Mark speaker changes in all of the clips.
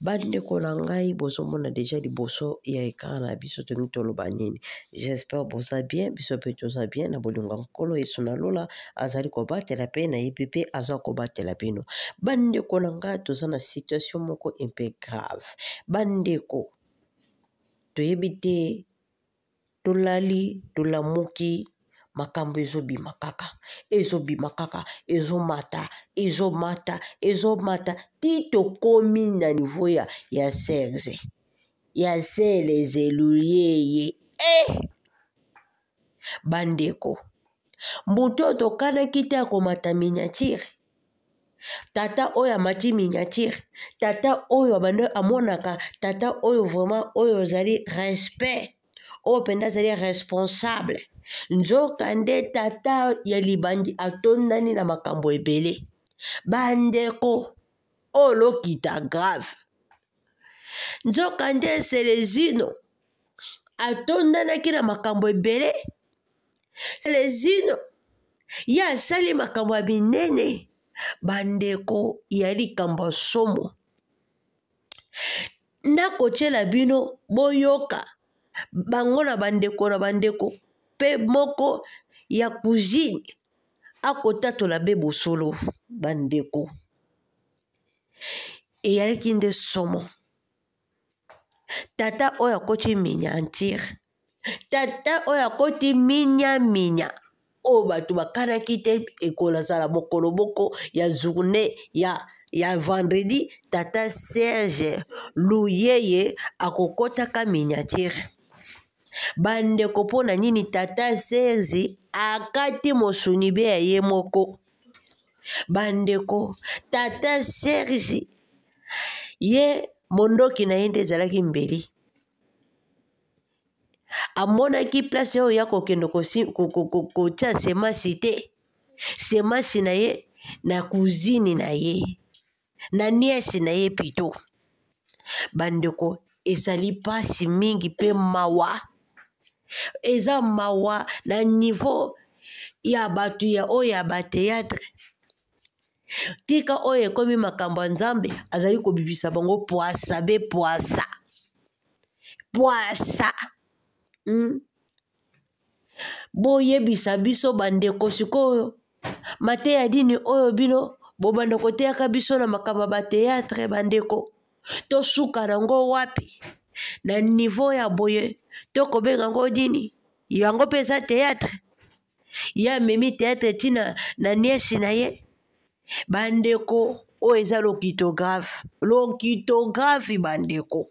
Speaker 1: Bandeko na ngai bozomona deja liboso ya ekara na biso tolingi toloba nini j'espère boza bien biso mpe toza bien na bolingo ya nkolo yesu na lola azali kobatela mpe nayebi mpe aza kobatela bino bandeko na ngai toza na situation moko mpe grave bandeko toyebi te tolali tolamuki makambo ezobima kaka ezobima kaka ezomata ezomata ezomata ti tokomi na nivo ya ya serge ya sele zeluyeye e eh! bandeko mbuto tokanaki te akomata miniatire tata oyo amati miniature tata oyo abanda amonaka tata oyo vraiment oyo ozali respect oyo mpenza azali responsable nzoka nde tata ya libandi atondani na makambo ebele bandeko oyo lokita grave nzoka nde selezino atondanaki na makambo ebele selezino ye asali makambo ya minene bandeko ya likambo ya somo nakotyela bino boyoka bango na bandeko na bandeko mpe moko ya cousine akotatola be bosolo bandeko eyalaki nde somo tata oyo akoti miniature tata oyo akoti minya minya oyo bato bakanaki te ekolazala mokolo moko ya journée ya ya vendredi tata serge luyeye akokotaka miniature bandeko mpo na nini tata serge akati mosuni bie ya ye moko bandeko tata serge ye mondoki na ye nde ezalaki mbeli amonaki place oyo ya kokende kotya semasi te semasi na ye na kuzini na ye na niese na ye pito bandeko ezali mpasi mingi mpe mawa eza mawa na niveau ya bato ya oyo ya bateatre tika oyo ekomi makambo ya nzambe azali kobibisa bango pwasa be pwasa pwasa mm. boyebisa biso bandeko sikoyo mateya nini oyo bino bobanda koteyaka biso na makambo ya bateatre bandeko tosuka nango wapi na nivo ya boye to kobenga yango nini yango mpe eza teatre ye amemi teatre ntina na niesi na ye bandeko oyo eza lokito grave lokito grave bandeko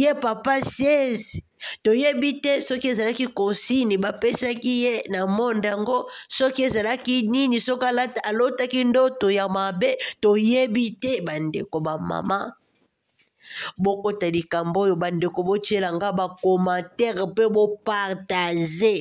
Speaker 1: ye papa 16 toyebi te soki ezalaki konsini bapesaki ye na monde yango soki ezalaki nini soki alotaki ndoto ya mabe toyebi te bandeko bamama bokota likambo oyo bandeko botyela nga bakomantere mpe bopartage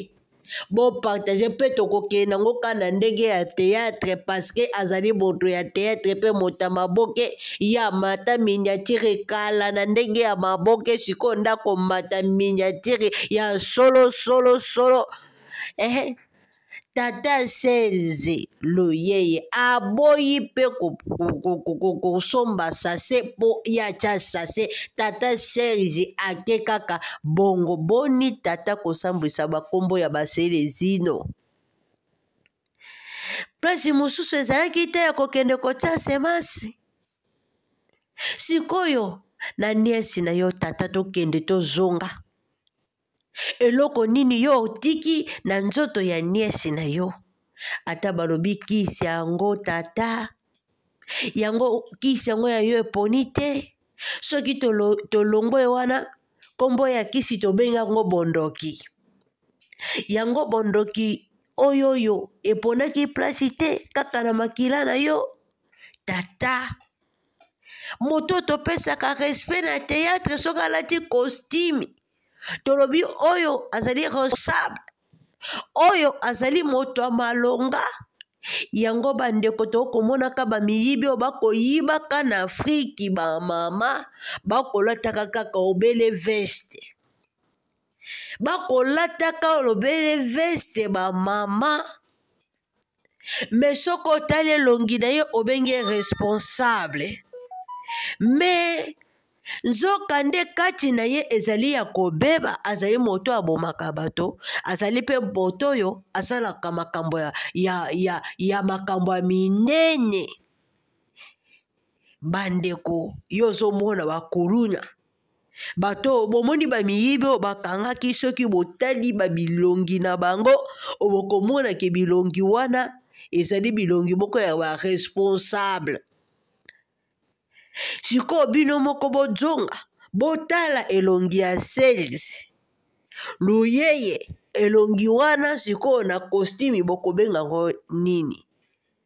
Speaker 1: bopartage mpe tokokende yango ka na ndenge ya teatre paske azali moto ya teatre mpe moto ya maboke ya mata miniatire kala na ndenge ya maboke sikoyo ndako mata miniatire ya solo solo solo ehe tata selze loyeye aboyi mpe kosomba sase mpo ye atya sase tata serge ake kaka bongo boni tata kosambwisa bakombo ya baselezino place mosusu ezalaki te ya kokende kotia semasi sikoyo na niesi na yo tata tokende tozonga Eloko nini yo otiki na nzoto ya nièce na yo? Ata balobi kisi yango tata, yango kisi yango ya yo eponi te. Soki tolongwe wana, kombo ya kisi tobengi yango bondoki. Yango bondoki oyo oyo eponaki place te kaka na makila na yo tata moto topesaka respect na théâtre soki alati costume tolobi oyo azali responsable oyo azali moto ya malonga yango bandeko tokomonaka bamiyibi oyo bakoyibaka na afriki bamama bakolataka kaka obele veste bakolataka olobele veste bamama me soki otali elongi na ye obengi ye responsable me nzoka nde kati na ye ezali ya kobeba azali moto abomaka bato azali mpe moto oyo asalaka makambo ya, ya, ya, ya makambo ya minene bandeko yo ozomona bakuluna bato oyo bomoni bamiyibi oyo bakangaki soki botali babilongi na bango obokomona ke bilongi wana ezali bilongi moko ya baresponsable sikoyo bino moko bojonga botala elongi ya sales luyeye elongi wana sikoyo na kostimi bokobenga yango nini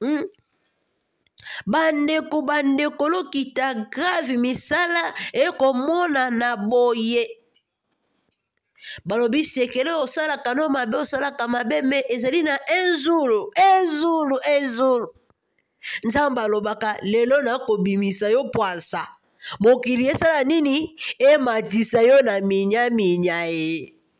Speaker 1: Hmm? bandeko bandeko lokita grave misala ekomonana boye balobi sekele osalaka no mabe osalaka mabe me ezali na ezulu ezulu ezulu nzambe alobaka lelo nakobimisa yo pwasa mokili esala nini ematisa yo na minyaminya ye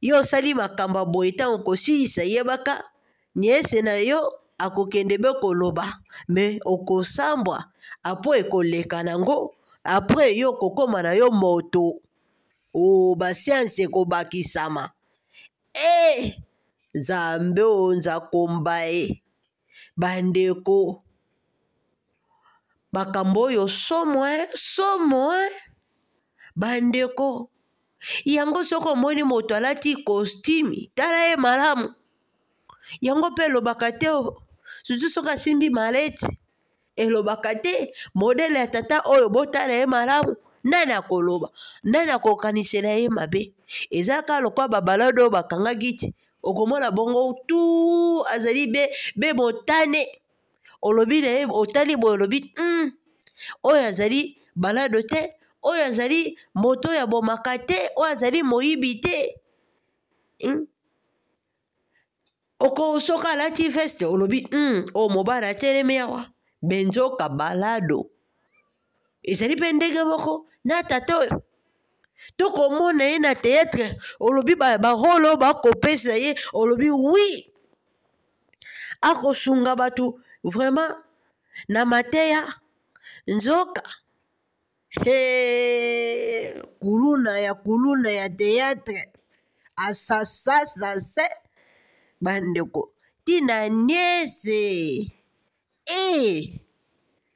Speaker 1: yo osali makambo ya boye ntango okosilisa yebaka niese na yo akokende be koloba me okosambwa apo ekoleka nango apres yo okokoma na yo moto o oh, basiansi ekobakisama e eh, nzambe o oh, nzakomba e eh. bandeko makambo oyo somo somo bandeko yango soki omoni moto alati kostime tala ye malamu yango mpe elobaka te susu soki asimbi maleti elobaka te modele ya tata oyo botala ye malamu nani akoloba nani akokanisela ye mabe eza kaka lokwa babalade oyo bakangaki ti okomona bongo tu azali be be motane olobi na ye otali boye olobi mm, oyo azali balado te oyo azali moto ya bomaka te oyo azali moyibi te mm. okosoka alati veste olobi mm, oyo mobali atelemi awa benzoka balado ezali mpe ndenge moko na tata oyo tokomona ye na théâtre olobi barole oyo bakopesa ye olobi wi oui. akosunga bato vraiment na mateya nzoka he kuluna ya kuluna ya teatre asasasase bandeko ntina niese e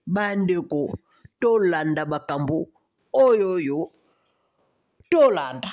Speaker 1: bandeko tolanda makambo oyo oyo tolanda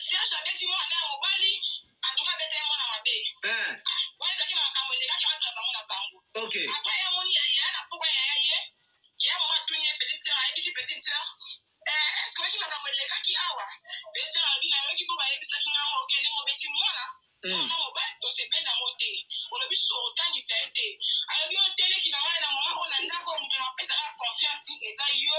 Speaker 2: Serge abeti mwana ya mobali antuka abeta ye mwana mabe
Speaker 3: eh.
Speaker 2: wana ezalaki na makambo elekaki entre bango na bango apres ye amoni yaya na pokwa yaya ye yaya mama atuni ye petite sœur ayebisi petite sœur eh, eske oyoki makambo elekaki awa petite sœur alobi nayoki mpo bayebisaki ngai yango okende mobeti mwana mwana hmm. mobali tosepeli
Speaker 3: yango te
Speaker 2: olobi susu otangisa ye te alobi oteleki na ngai na mama oyo na
Speaker 3: ndako moto napesaka confiance eza yo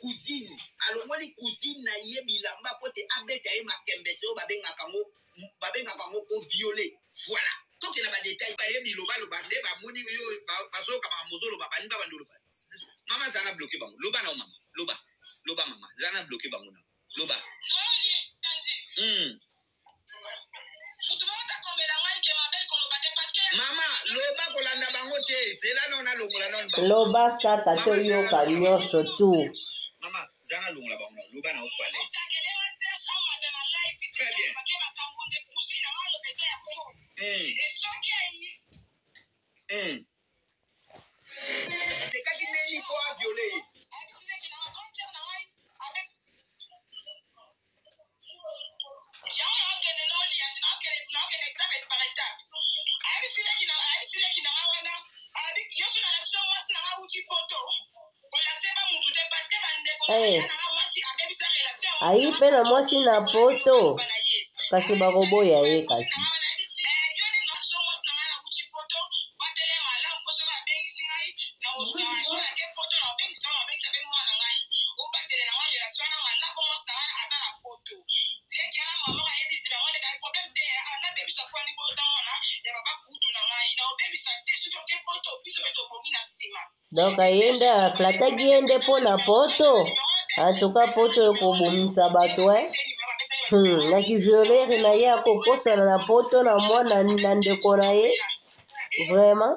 Speaker 3: cousine alongoli cousine na ye bilamba mpo te abeta ye makembese oyo babengaka ngo babengaka ngo ko viole voilà tokenda badetail baye bilobaloba nde bamoni yo bazoyoka makambo ozoloba balingi babandi oloba mama zana bloke bango loba nao mama loba loba mama zana bloke bango nao loba mm. mama loba kolanda bango te zela nao nalongola nao
Speaker 1: loba kaka toyoka nyonso tu
Speaker 3: mama zala nalongola bango loba na oso alaise très bien mm. Mm. sekaki beni mpo aviole ye
Speaker 2: ayebisilaki na nga wana alobi yo so na lakisa mwasi na nga wuti poto Hey.
Speaker 1: Eh. ayi mpe na mwasi na poto kasi bakoboya ye kasi donc ayende aflataki ye nde mpo na poto antuka poto ekobomisa bato e hmm, na kiviolere na ye akokosana na poto na mwana na ndeko na ye vraiment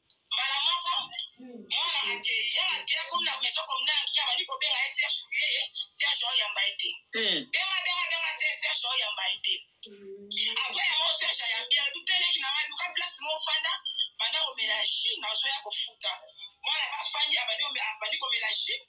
Speaker 2: mbala moko mwana ake ya akela komi na maison communal yanki ya bandi kobenga ye serge kuye ye serge oyamba ye
Speaker 3: te hmm.
Speaker 2: benga benga benga se serge oyamba ye te hmm. apres yango serge ayambi yango tuteleki na ngai luka place mo ofanda banda komela jus nazoya kofuta mwana bafandi abandi komela
Speaker 3: jus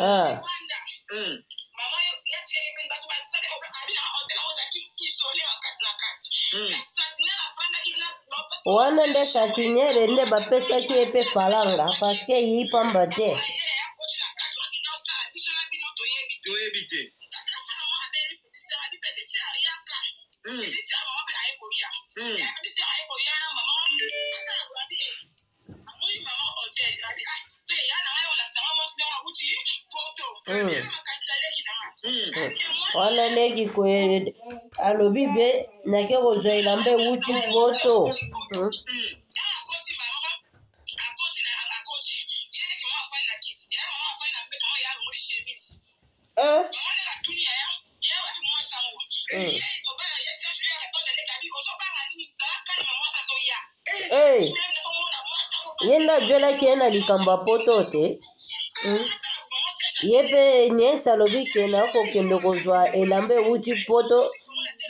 Speaker 2: Eh. wana nde santinere nde bapesaki ye mpe falanga paske eyi pamba te
Speaker 1: toyebi
Speaker 3: te
Speaker 2: wana leki koyede alobi be nake kozwa elamba ewuti poto hmm. eh. Mm.
Speaker 1: Hey.
Speaker 2: Eh. ye nde ajolaki ye na likambo ya poto te hmm? ye mpe nyesi alobi ke nakokende kozwa elamba ewuti poto mm.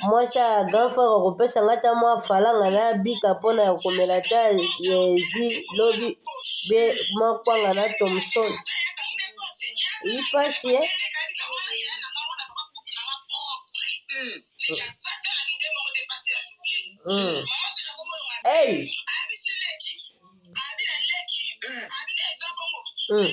Speaker 2: mwasi ya grand frère akopesa nga ata mwa falanga nabika mpo na komela ata ezi lobi be mwa kwanga na thomson eyi mpasi e
Speaker 3: Mm.
Speaker 2: Hey. Mm.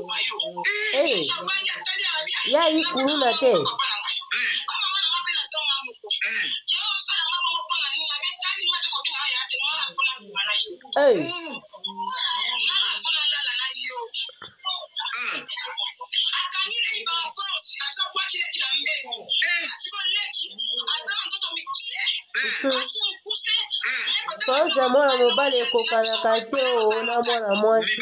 Speaker 3: Eh.
Speaker 2: ya yi kuluna te Hey. Kwanza mwana mobali ekokanaka te o na mwana mwasi.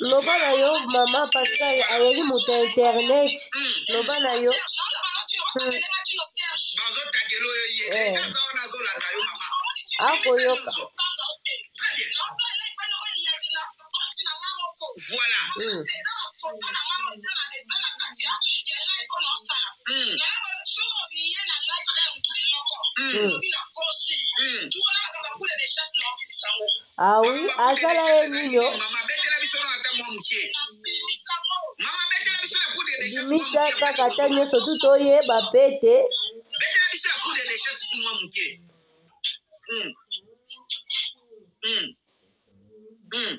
Speaker 2: loba na yo mama pascal ayebi moto ya internet hmm. loba na yo
Speaker 3: hmm.
Speaker 2: eh. akoyoka
Speaker 3: Voilà.
Speaker 2: Mm.
Speaker 3: Mm.
Speaker 2: Mm. awi ah asala ye nini o bimisa kaka ta nyonso tu toyeba mpe te
Speaker 3: Mm. Mm.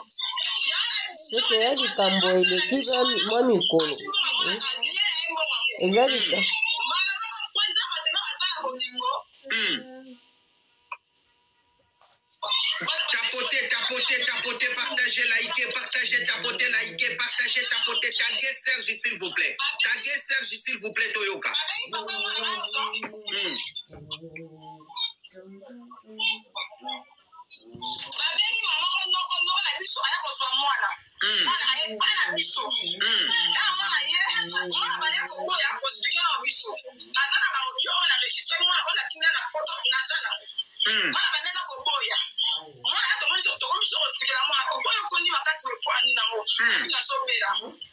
Speaker 1: soki ya
Speaker 2: likambo eleki
Speaker 1: mwa mikolo
Speaker 3: hmm? eza likambo
Speaker 2: babengi mama moko noko noko na biso aya kozwa mwana
Speaker 3: hmm.
Speaker 2: mwana aye epai na biso
Speaker 3: hmm.
Speaker 2: ntango mwana ye mwana bale koboya kospike na biso aza na baodio oyo na registre mwana oyo natinda na poto nazala
Speaker 3: hmm.
Speaker 2: mwana bandaka koboya mwana ya tomoni tokomi so kosikela mwana oboya okondi makasi boepoani nango nazobela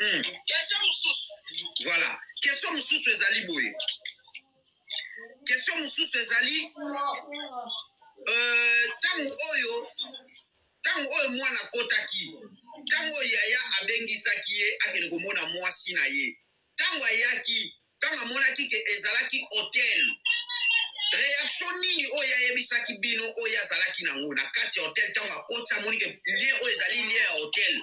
Speaker 3: mm.
Speaker 2: question mosusu
Speaker 3: voilà question mosusu ezali boye question mosusu ezali ntango euh, oyo ntango oyo mwana akotaki ntango oyo yaya abengisaki ye akende komona mwasi na ye ntango ayaki ntango amonaki ke ezalaki hotel reaction nini oyo ayebisaki bino oyo azalaki nango na kati ya hotel ntango akoti amoni ke lien oyo ezali lien ya hotel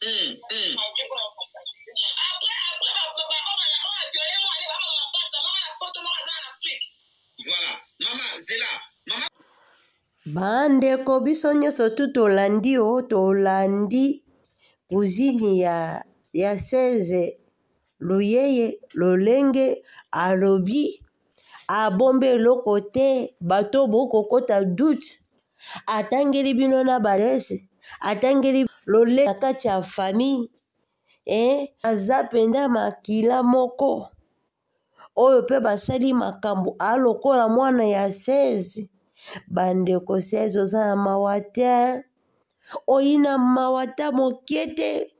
Speaker 3: Hum,
Speaker 1: hum.
Speaker 3: Voilà.
Speaker 2: Mama,
Speaker 3: zela. Mama.
Speaker 1: bandeko biso nyonso tu tolandi o tolandi kuzini ya, ya 16 Loyeye lolenge alobi abombe eloko te bato bokokota doute atangeli bino na barese atangeli lole na kati ya famille eh, aza mpenza makila moko oyo mpe basali makambo alokola mwana ya 16 bandeko 16 oza na mawa te oyina mawa ta moke te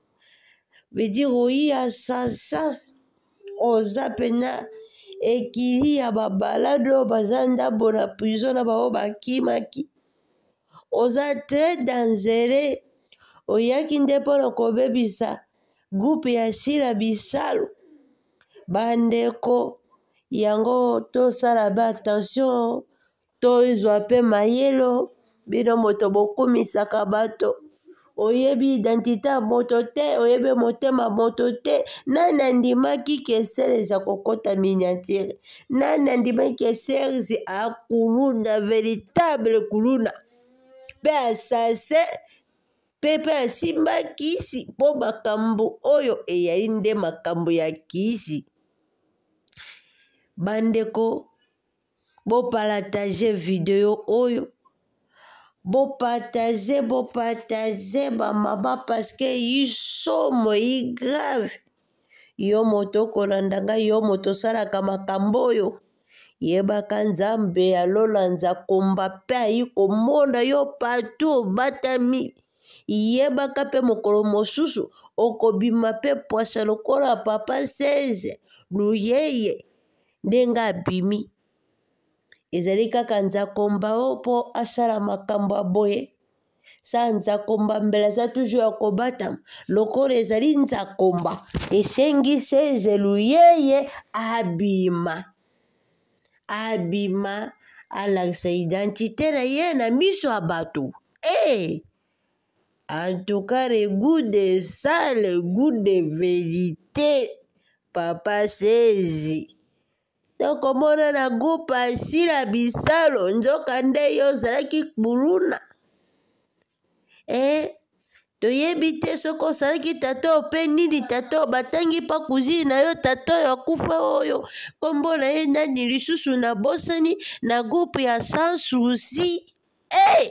Speaker 1: veut dire oyi assassin oza mpenza ekili ya babalade oyo baza ndambo na prison na bango bakimaki oza très dangereux oyaki nde mpo na kobebisa groupe ya sila bisalu bandeko yango tosala ba attention Tozwa pe mayelo bino moto bokumisaka bato oyebi identite ya moto te oyebi motema moto te nani andimaki ke series akokɔta miniature nani andimaki ke series akuluna véritable kuluna mpe asase mpe mpe asimba kisi mpo makambo oyo eyali nde makambo ya kisi bandeko bopartage video oyo bopartage bopartage bamama parceke isomo i grave yo moto okolanda ngai yo moto osalaka makambo oyo yebaka nzambe ya lola nzakomba mpe ayi komona yo partout obatami yebaka mpe mokolo mosusu okobima mpe pwasa lokola papa 16 luyeye ndenge abimi ezali kaka nzakomba o mpo asala makambo ya boye sa nzakomba mbela aza toujours ya kobatama lokola ezali nzakomba esengi se ezelu yeye abima abima alakisa identite na ye na miso ya bato ee eh! hey! En tout cas, le goût de ça, le goût de vérité, papa sezi. tokomona na groupe asila bisalo nzoka nde yo ozalaki kuluna e eh, toyebi te soki osalaki tata oyo mpe nini tata oyo batangi mpa kuzini na yo tata oyo akufa oyo nkombo na ye nani lisusu na bosani na groupe ya sans souci e eh! hey!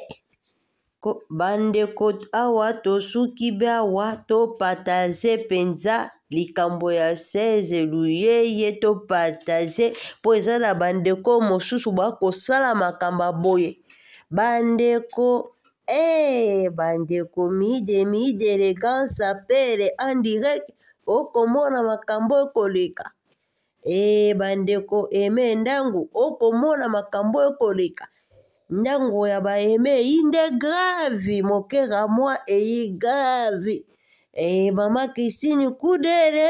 Speaker 1: Ko, bandeko awa tosuki awa topartage mpenza likambo ya 16 luyeye topartage mpo eza na bandeko mosusu bakosala makambo ya boye bandeko ee eh, bandeko mide mide elegance apele en direct okomona makambo ekoleka Ee bandeko eme ntango okomona makambo oyo koleka ntango ya baeme eyi nde grave mokera mwa eyi grave ee mama krisine kudere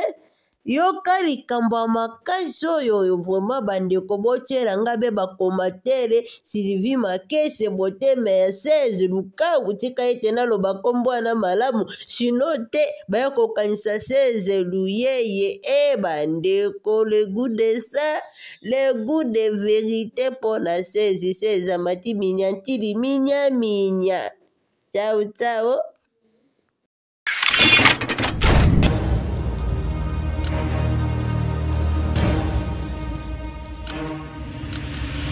Speaker 1: yoka likambo ya makasi oyo oyo vraimen bandeko botyela ngai mpe bakomatere Sylvie Makese Boteme ya 16 Lukaku tika ete naloba nkombo wana malamu sino te baya kokanisa 16 luyeye e bandeko le goût de ça le goût de vérité mpo na 16 16 amati minya ntili minya minya ciao ciao